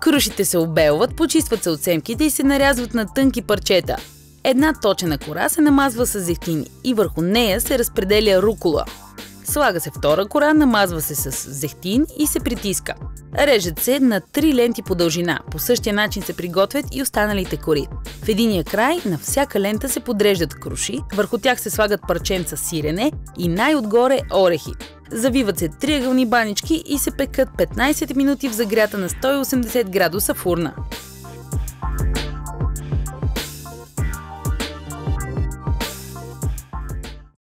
Крушите се обелват, почистват се от семките и се нарязват на тънки парчета. Една точена кора се намазва с зехтин и върху нея се разпределя рукола. Слага се втора кора, намазва се с зехтин и се притиска. Режат се на три ленти по дължина. По същия начин се приготвят и останалите кори. В единия край на всяка лента се подреждат круши, върху тях се слагат парченца сирене и най-отгоре орехи. Завиват се триъгълни банички и се пекат 15 минути в загрята на 180 градуса фурна.